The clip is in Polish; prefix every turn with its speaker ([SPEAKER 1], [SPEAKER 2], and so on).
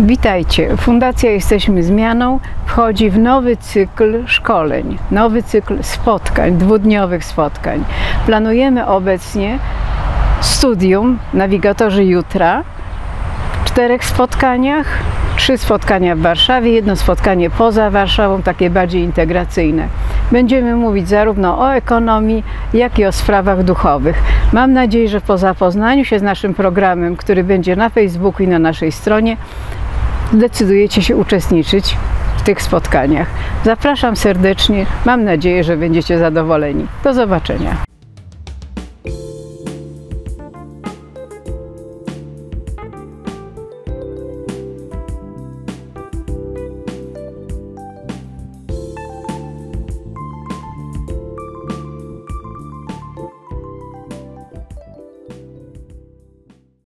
[SPEAKER 1] Witajcie. Fundacja Jesteśmy Zmianą wchodzi w nowy cykl szkoleń, nowy cykl spotkań, dwudniowych spotkań. Planujemy obecnie studium Nawigatorzy Jutra w czterech spotkaniach. Trzy spotkania w Warszawie, jedno spotkanie poza Warszawą, takie bardziej integracyjne. Będziemy mówić zarówno o ekonomii, jak i o sprawach duchowych. Mam nadzieję, że po zapoznaniu się z naszym programem, który będzie na Facebooku i na naszej stronie, zdecydujecie się uczestniczyć w tych spotkaniach. Zapraszam serdecznie. Mam nadzieję, że będziecie zadowoleni. Do zobaczenia.